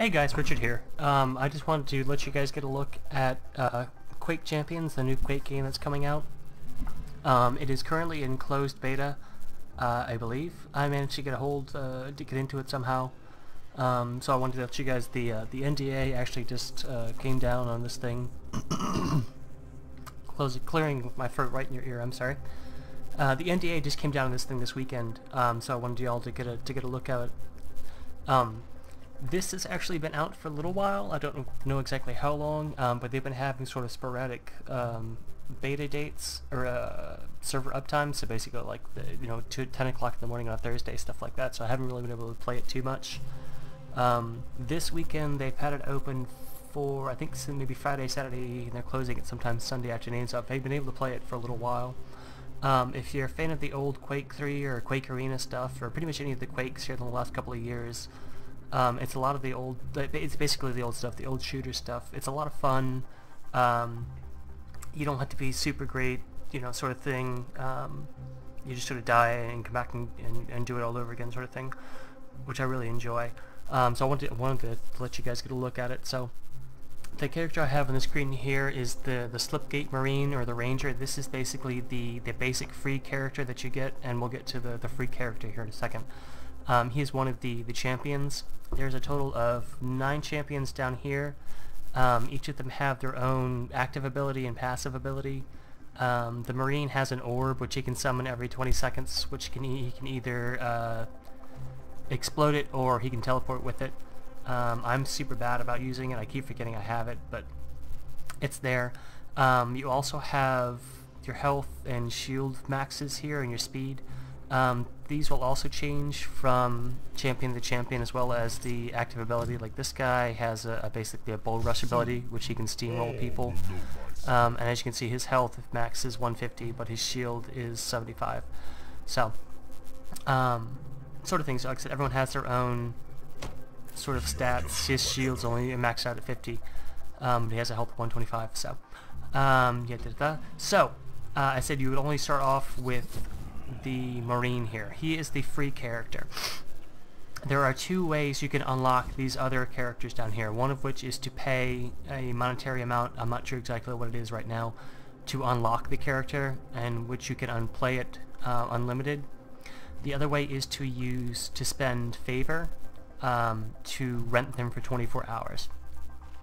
Hey guys, Richard here. Um, I just wanted to let you guys get a look at uh, Quake Champions, the new Quake game that's coming out. Um, it is currently in closed beta, uh, I believe. I managed to get a hold, uh, to get into it somehow. Um, so I wanted to let you guys, the uh, the NDA actually just uh, came down on this thing. Closing, clearing my throat right in your ear. I'm sorry. Uh, the NDA just came down on this thing this weekend, um, so I wanted y'all to get a to get a look at it. This has actually been out for a little while. I don't know exactly how long, um, but they've been having sort of sporadic um, beta dates or uh, server uptime. So basically, like the, you know, two, 10 o'clock in the morning on a Thursday, stuff like that. So I haven't really been able to play it too much. Um, this weekend they've had it open for I think maybe Friday, Saturday, and they're closing it sometimes Sunday afternoon. So I've been able to play it for a little while. Um, if you're a fan of the old Quake 3 or Quake Arena stuff, or pretty much any of the Quakes here in the last couple of years, um, it's a lot of the old, it's basically the old stuff, the old shooter stuff. It's a lot of fun. Um, you don't have to be super great, you know, sort of thing. Um, you just sort of die and come back and, and, and, do it all over again sort of thing, which I really enjoy. Um, so I wanted, to, wanted to let you guys get a look at it. So the character I have on the screen here is the, the Slipgate Marine or the Ranger. This is basically the, the basic free character that you get, and we'll get to the, the free character here in a second. Um, he is one of the, the champions. There's a total of nine champions down here. Um, each of them have their own active ability and passive ability. Um, the Marine has an orb which he can summon every 20 seconds, which can he can either uh, explode it or he can teleport with it. Um, I'm super bad about using it. I keep forgetting I have it, but it's there. Um, you also have your health and shield maxes here and your speed. Um, these will also change from champion to champion as well as the active ability. Like this guy has a, a basically a bull rush ability which he can steamroll people. Um, and as you can see his health max is 150 but his shield is 75. So um, sort of things. Like I said, everyone has their own sort of stats. His shield's only maxed out at 50. Um, he has a health of 125. So um, yeah, da, da, da. so uh, I said you would only start off with the Marine here. He is the free character. There are two ways you can unlock these other characters down here, one of which is to pay a monetary amount, I'm not sure exactly what it is right now, to unlock the character, and which you can unplay it uh, unlimited. The other way is to use, to spend favor um, to rent them for 24 hours.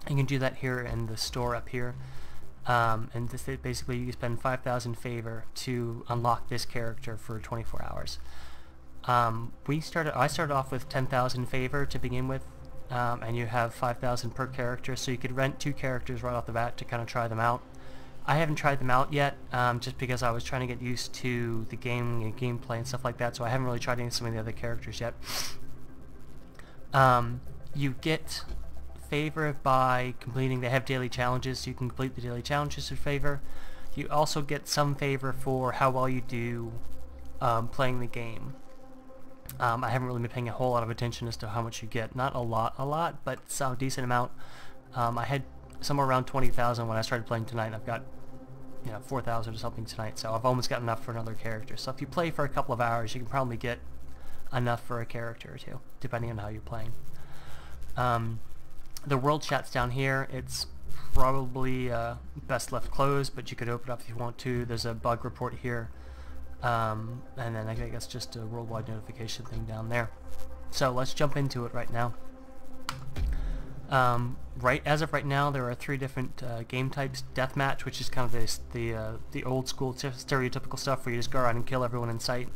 You can do that here in the store up here. Um, and this basically you spend 5,000 favor to unlock this character for 24 hours. Um, we started. I started off with 10,000 favor to begin with, um, and you have 5,000 per character, so you could rent two characters right off the bat to kind of try them out. I haven't tried them out yet, um, just because I was trying to get used to the game and gameplay and stuff like that, so I haven't really tried any some of the other characters yet. Um, you get favor by completing, they have daily challenges, so you can complete the daily challenges for favor. You also get some favor for how well you do um, playing the game. Um, I haven't really been paying a whole lot of attention as to how much you get. Not a lot, a lot, but a decent amount. Um, I had somewhere around 20,000 when I started playing tonight. And I've got, you know, 4,000 or something tonight, so I've almost got enough for another character. So if you play for a couple of hours, you can probably get enough for a character or two, depending on how you're playing. Um, the world chat's down here. It's probably uh, best left closed, but you could open it up if you want to. There's a bug report here. Um, and then I guess just a worldwide notification thing down there. So let's jump into it right now. Um, right as of right now, there are three different uh, game types: deathmatch, which is kind of this, the uh, the old school stereotypical stuff where you just go around and kill everyone in sight.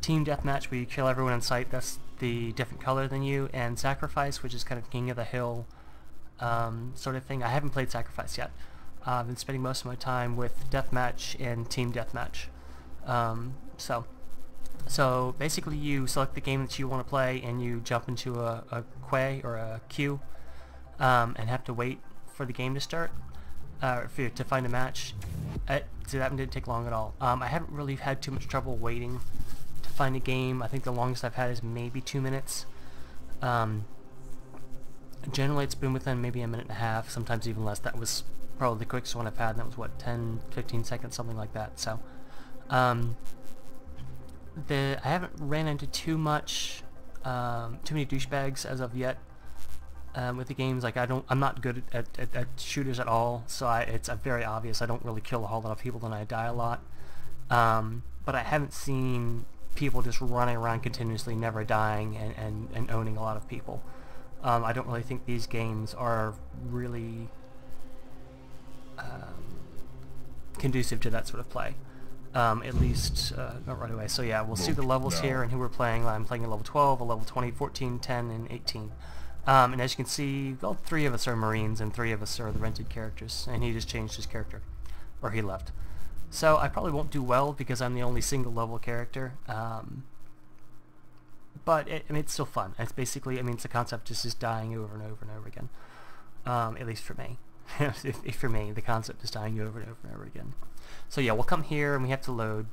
Team deathmatch, where you kill everyone in sight. That's the different color than you, and sacrifice, which is kind of king of the hill um, sort of thing. I haven't played sacrifice yet. Uh, I've been spending most of my time with deathmatch and team deathmatch. Um, so, so basically, you select the game that you want to play, and you jump into a, a queue or a queue, um, and have to wait for the game to start, uh, for to find a match. It, so that didn't take long at all. Um, I haven't really had too much trouble waiting find a game. I think the longest I've had is maybe two minutes. Um, generally, it's been within maybe a minute and a half, sometimes even less. That was probably the quickest one I've had. And that was what 10, 15 seconds, something like that. So. Um, the I haven't ran into too much, um, too many douchebags as of yet. um, with the games. Like I don't, I'm not good at, at, at shooters at all, so I, it's uh, very obvious I don't really kill a whole lot of people and I die a lot. Um, but I haven't seen people just running around continuously, never dying, and, and, and owning a lot of people. Um, I don't really think these games are really um, conducive to that sort of play. Um, at least uh, not right away. So yeah, we'll see the levels no. here and who we're playing. I'm playing a level 12, a level 20, 14, 10, and 18. Um, and as you can see, all three of us are Marines and three of us are the rented characters. And he just changed his character. Or he left. So I probably won't do well because I'm the only single level character. Um, but it, I mean, it's still fun. It's basically, I mean, it's a concept just is dying over and over and over again. Um, at least for me. if, if for me, the concept is dying over and over and over again. So yeah, we'll come here and we have to load.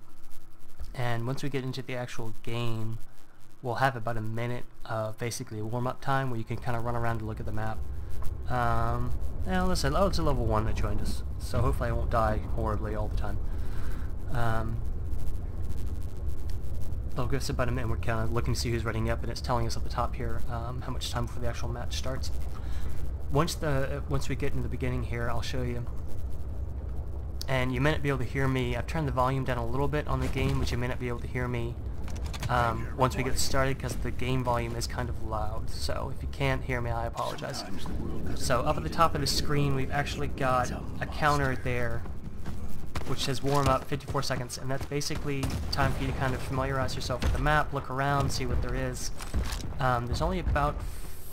And once we get into the actual game, we'll have about a minute of basically a warm-up time where you can kind of run around and look at the map. Um, now listen, oh, it's a level 1 that joined us, so hopefully I won't die horribly all the time. Um, they'll give us about a minute, we're kind of looking to see who's reading up, and it's telling us at the top here um, how much time before the actual match starts. Once the once we get into the beginning here, I'll show you. And you may not be able to hear me. I've turned the volume down a little bit on the game, but you may not be able to hear me um, once we get started because the game volume is kind of loud. So if you can't hear me, I apologize. So up at the top of the screen, we've actually got a counter there which says warm up 54 seconds and that's basically time for you to kind of familiarize yourself with the map, look around, see what there is. Um, there's only about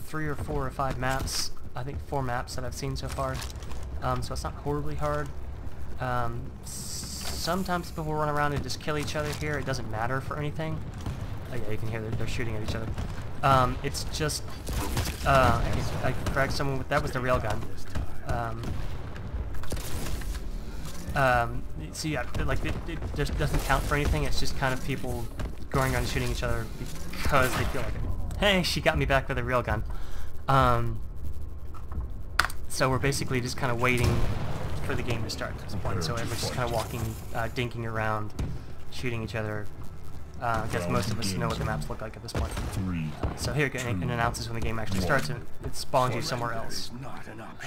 three or four or five maps, I think four maps that I've seen so far, um, so it's not horribly hard. Um, sometimes people run around and just kill each other here, it doesn't matter for anything. Oh yeah, you can hear they're, they're shooting at each other. Um, it's just, uh, I, I fragged someone with, that was the railgun. Um, um, so yeah, like it, it, just doesn't count for anything. It's just kind of people going around shooting each other because they feel like. Hey, she got me back with a railgun. Um, so we're basically just kind of waiting for the game to start at this point. So everyone's just kind of walking, uh, dinking around, shooting each other. Uh, I guess most of us know what the maps look like at this point. Uh, so here it, it announces when the game actually starts and it spawns you somewhere else.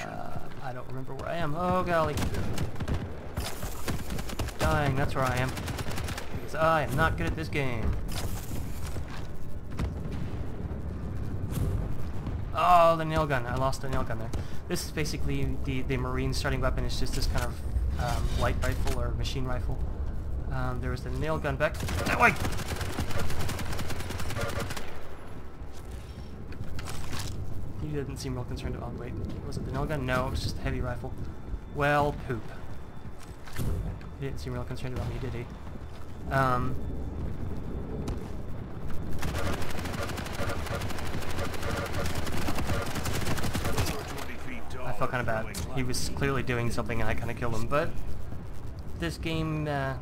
Uh, I don't remember where I am. Oh golly dying, that's where I am. Because I am not good at this game. Oh, the nail gun. I lost the nail gun there. This is basically the, the Marine starting weapon. It's just this kind of um, light rifle or machine rifle. Um, there was the nail gun back that way! He didn't seem real concerned about. Wait, was it the nail gun? No, it was just the heavy rifle. Well, poop. He didn't seem real concerned about me, did he? Um, I felt kind of bad. He was clearly doing something and I kind of killed him, but this game uh,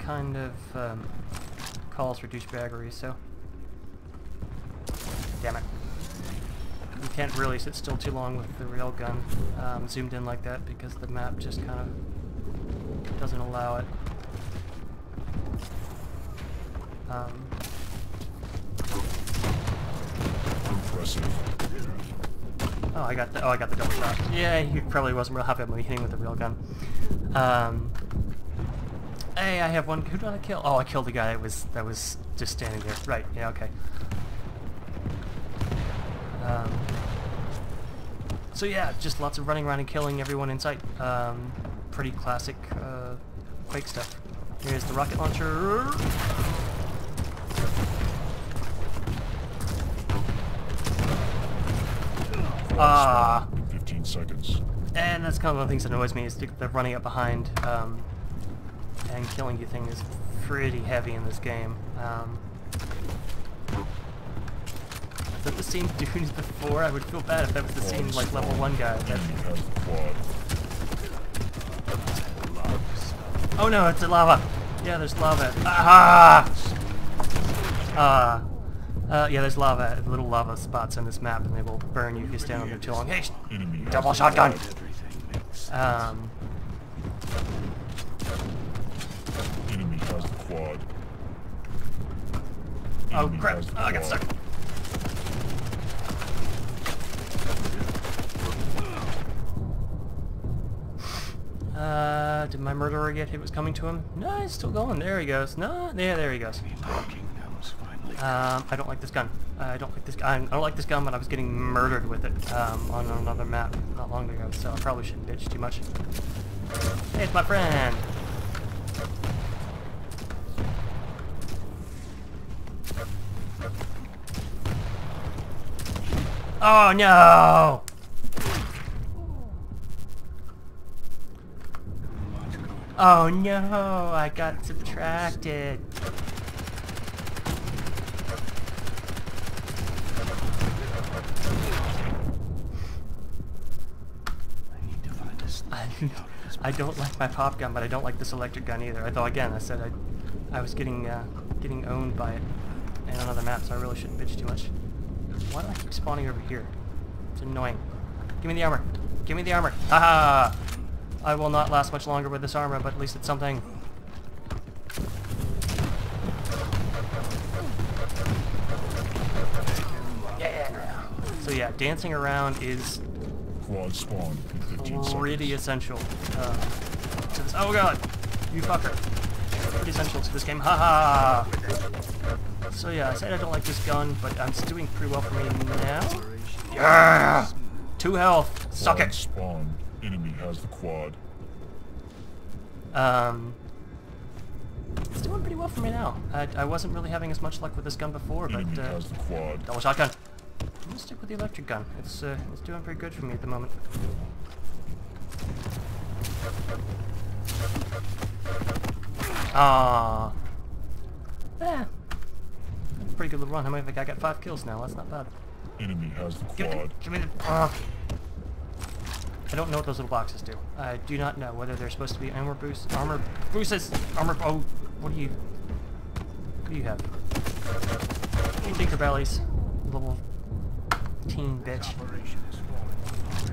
kind of um, calls for douchebaggery, so... Damn it. You can't really sit still too long with the gun um, zoomed in like that because the map just kind of doesn't allow it. Um, Oh, I got the oh, I got the double shot. Yeah, he probably wasn't real happy about me hitting with the railgun. Um, hey, I have one. Who did I kill? Oh, I killed the guy that was that was just standing there. Right. Yeah. Okay. Um, so yeah, just lots of running around and killing everyone in sight. Um, pretty classic uh, Quake stuff. Here's the rocket launcher. Ah. 15 seconds. And that's kind of one of the things that annoys me is the running up behind um, and killing you thing is pretty heavy in this game. Um, is that the same dudes before? I would feel bad if that was the same like level one guy. Oh no, it's a lava. Yeah, there's lava. Ah! Ah. Uh, yeah, there's lava, little lava spots on this map, and they will burn you if you stand on them too long. Hey, double shotgun. Um. Oh crap! Oh, I got stuck. Uh, did my murderer get hit? Was coming to him? No, he's still going. There he goes. No, yeah, there he goes. Um, I don't like this gun. I don't like this. I don't like this gun, but I was getting murdered with it um, on another map not long ago, so I probably shouldn't bitch too much. Hey, it's my friend. Oh no! Oh no! I got subtracted. I don't like my pop gun, but I don't like this electric gun either. I thought again, I said I, I was getting uh, getting owned by it in another map, so I really shouldn't bitch too much. Why do I keep spawning over here? It's annoying. Give me the armor. Give me the armor. Haha! I will not last much longer with this armor, but at least it's something. Yeah. So yeah, dancing around is Quad spawn in 15 pretty essential uh, to this. Oh god, you fucker! Pretty essential to this game. Haha. So yeah, I said I don't like this gun, but it's doing pretty well for me now. Yeah. Two health. Suck it. spawn. Enemy has the quad. Um, it's doing pretty well for me now. I, I wasn't really having as much luck with this gun before, Enemy but uh, has the quad. double shotgun. I'm gonna stick with the electric gun. It's uh, it's doing pretty good for me at the moment. Ah. Yeah. Pretty good little run. How many have I got? I got five kills now. That's not bad. Enemy has the Give me, quad. give me the. ah. I don't know what those little boxes do. I do not know whether they're supposed to be armor boosts, armor boosters, armor. Oh, what do you? What do you have? You tinker bellies, little teen bitch. Operation is falling apart.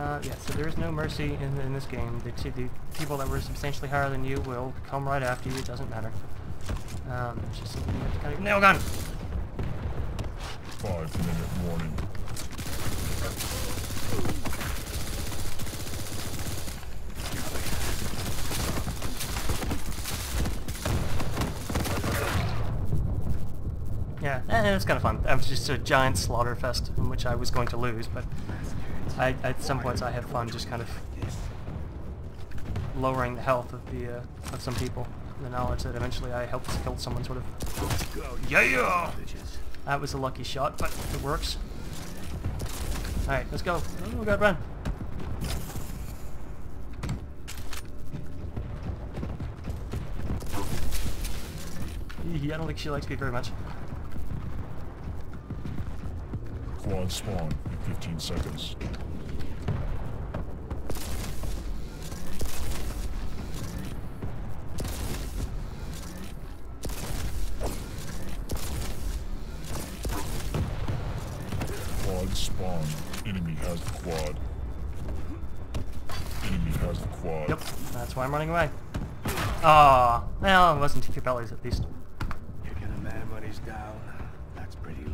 Uh, yeah, so there is no mercy in, in this game. The, the people that were substantially higher than you will come right after you. It doesn't matter. Um, it's just something you have to kind of nail gun. Five minute warning. Yeah, eh, it was kind of fun. That was just a giant slaughter fest in which I was going to lose, but I, at some points I have fun just kind of lowering the health of the uh, of some people. The knowledge that eventually I helped kill someone, sort of. Go, Yeah! That was a lucky shot, but it works. All right, let's go. Oh God, run! I don't think she likes me very much. Quad spawn in 15 seconds. Quad spawn. Enemy has the quad. Enemy has the quad. Yep, that's why I'm running away. Ah, well, it wasn't two bellies at least. Kicking a man when he's down. That's pretty low.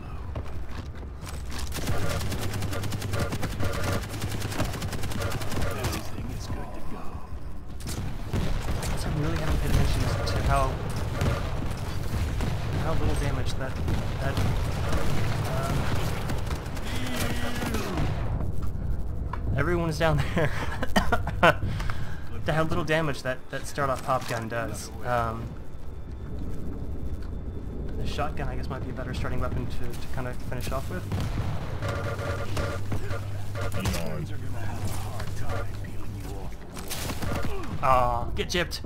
Everything is good to go. So I really haven't paid attention to how how little damage that that um, everyone is down there. how little damage that that start off pop gun does. Um, the shotgun, I guess, might be a better starting weapon to, to kind of finish off with. Aw, get gypped.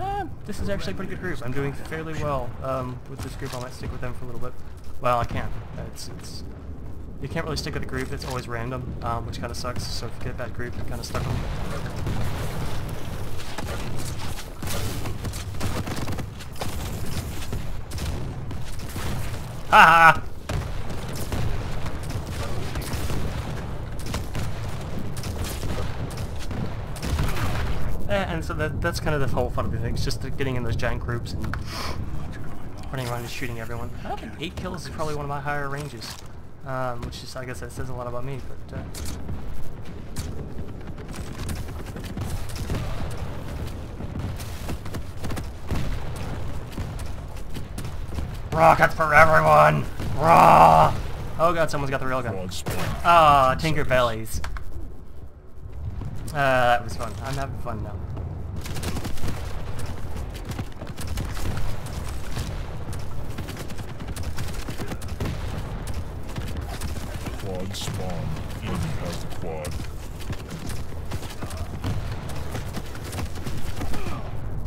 Eh, this is actually a pretty good group. I'm doing fairly well um, with this group. I might stick with them for a little bit. Well, I can't. It's, it's you can't really stick with a group. It's always random, um, which kind of sucks. So if you get bad group, you're kind of stuck with them. Ha ha! Eh, and so that, that's kind of the whole fun of the thing. It's just getting in those giant groups and running around and shooting everyone. I think eight kills is probably one of my higher ranges, um, which is, I guess that says a lot about me, but... Uh, Rockets for everyone! Raw! Oh god, someone's got the railgun. Ah, oh, Tinker Bellies. Uh, that was fun. I'm having fun now. Quad spawn. Enemy has the quad.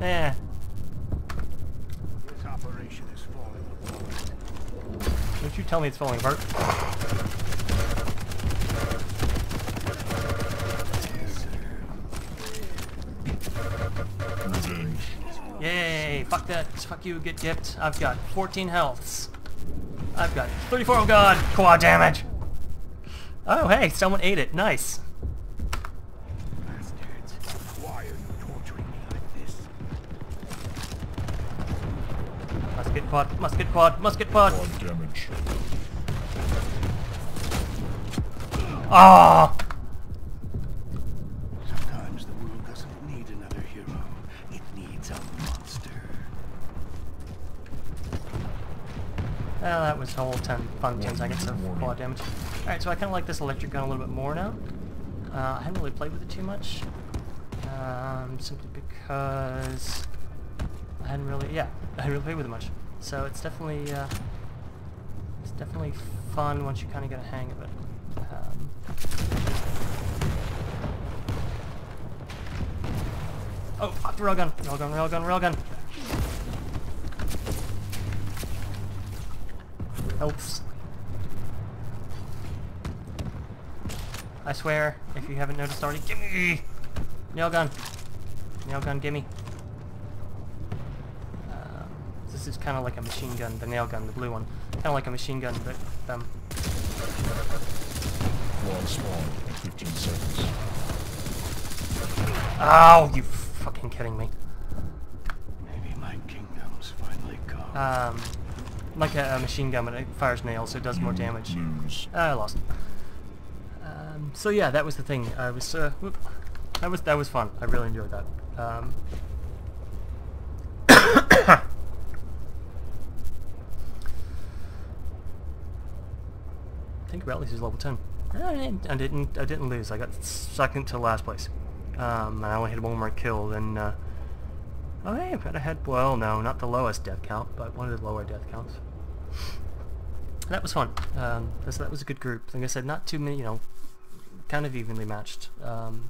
Eh. This operation is falling apart. Don't you tell me it's falling apart. Revenge. Yay! Fuck that. Fuck you, get dipped. I've got 14 healths. I've got 34 oh god! Quad damage! Oh hey, someone ate it. Nice. Bastards. Why are you torturing me like this? Musket pod, musket pod, musket pod. Quad damage. Ah! Sometimes the world doesn't need another hero. It needs a monster. Well, that was a whole 10, fun 10 seconds of Warning. quad damage. Alright, so I kind of like this electric gun a little bit more now. Uh, I haven't really played with it too much. Um, simply because I hadn't really, yeah, I hadn't really played with it much. So it's definitely, uh, it's definitely fun once you kind of get a hang of it. Um, oh, fuck the railgun, railgun, railgun, railgun. Helps. I swear, if you haven't noticed already, gimme! Nail gun. Nail gun, gimme. Um, this is kind of like a machine gun, the nail gun, the blue one. Kind of like a machine gun, but um, Quad spawn in 15 seconds. Ow! You fucking kidding me? Maybe my kingdom's finally come. Um, like a, a machine gun, but it fires nails, so it does more damage. Lose. I lost. So yeah, that was the thing. I was, uh, whoop. that was that was fun. I really enjoyed that. Um, I think Rally's is level 10. I didn't, I didn't, I didn't lose. I got second to last place. Um, I only had one more kill. Then, uh, oh hey, I had, well, no, not the lowest death count, but one of the lower death counts. That was fun. Um, this, that was a good group. Like I said, not too many, you know, kind of evenly matched. Um,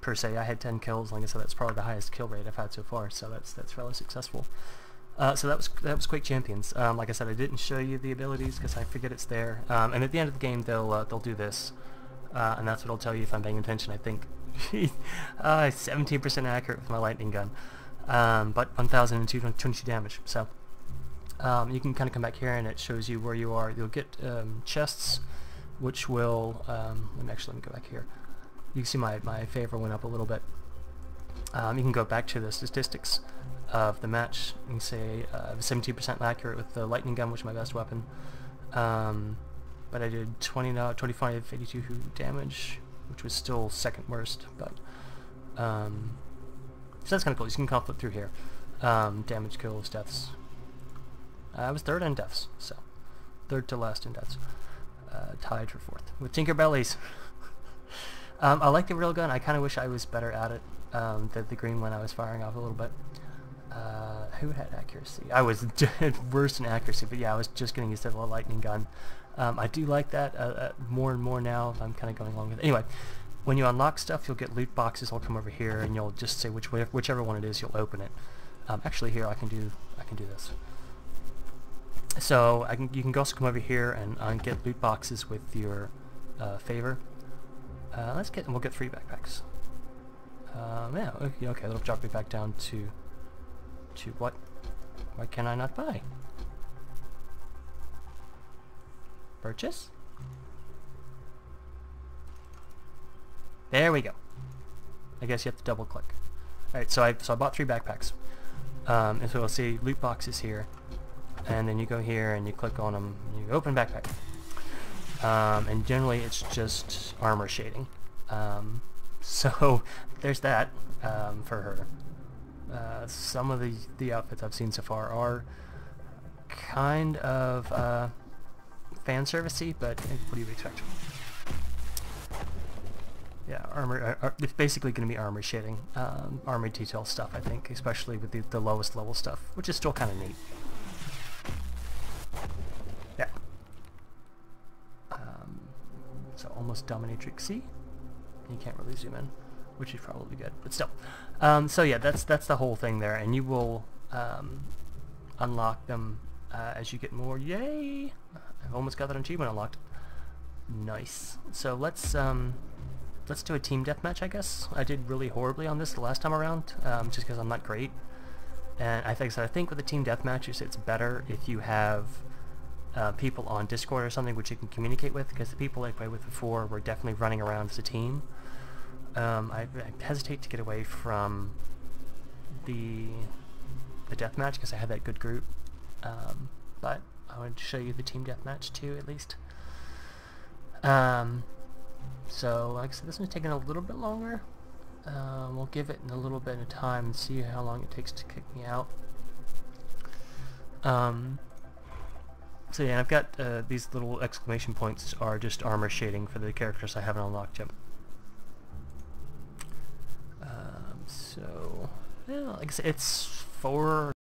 per se, I had 10 kills. Like I said, that's probably the highest kill rate I've had so far. So that's that's fairly successful. Uh, so that was that was Quake Champions. Um, like I said, I didn't show you the abilities because I forget it's there. Um, and at the end of the game, they'll uh, they'll do this, uh, and that's what I'll tell you if I'm paying attention. I think uh, 17% accurate with my lightning gun, um, but 1,022 damage. So um, you can kind of come back here, and it shows you where you are. You'll get um, chests, which will um, let me actually let me go back here. You can see my my favor went up a little bit. Um, you can go back to the statistics of the match. You can say uh, 17% accurate with the lightning gun, which is my best weapon. Um, but I did 20, no, 25, 82 damage, which was still second worst. But um, so that's kind of cool. You can kind of flip through here. Um, damage, kills, deaths. I was third in deaths, so third to last in deaths. Uh, tied for fourth with Tinker Bellies. um, I like the railgun. I kind of wish I was better at it. Um, the, the green one I was firing off a little bit. Uh, who had accuracy? I was worse in accuracy, but yeah, I was just getting used to the lightning gun. Um, I do like that uh, uh, more and more now. I'm kind of going along with it. Anyway, when you unlock stuff, you'll get loot boxes. I'll come over here, and you'll just say which whichever one it is, you'll open it. Um, actually, here I can do I can do this. So I can you can also come over here and uh, get loot boxes with your uh, favor. Uh, let's get and we'll get three backpacks. Um, yeah, okay, okay, that'll drop me back down to to what? Why can I not buy? Purchase? There we go. I guess you have to double click. Alright, so I so I bought three backpacks. Um, and so we'll see loot boxes here. And then you go here and you click on them, you open backpack. Um, and generally it's just armor shading. Um, so there's that um, for her. Uh, some of the, the outfits I've seen so far are kind of uh, fan servicey, but what do you expect? Yeah, armor. Uh, uh, it's basically going to be armor shading, um, armor detail stuff. I think, especially with the, the lowest level stuff, which is still kind of neat. Yeah. Um, so almost dominatrix C. You can't really zoom in, which is probably good, but still. Um, so yeah, that's that's the whole thing there, and you will um, unlock them uh, as you get more. Yay! I've almost got that achievement unlocked. Nice. So let's um, let's do a team deathmatch, I guess. I did really horribly on this the last time around, um, just because I'm not great. And I think so. I think with a team deathmatches, it's better if you have uh, people on Discord or something which you can communicate with, because the people I played with before were definitely running around as a team. Um, I, I, hesitate to get away from the the deathmatch because I had that good group, um, but I wanted to show you the team deathmatch too, at least. Um, so, like I said, this one's taking a little bit longer. Um, we'll give it a little bit of time and see how long it takes to kick me out. Um, so yeah, I've got uh, these little exclamation points are just armor shading for the characters I haven't unlocked yet. Um, so, said, it's four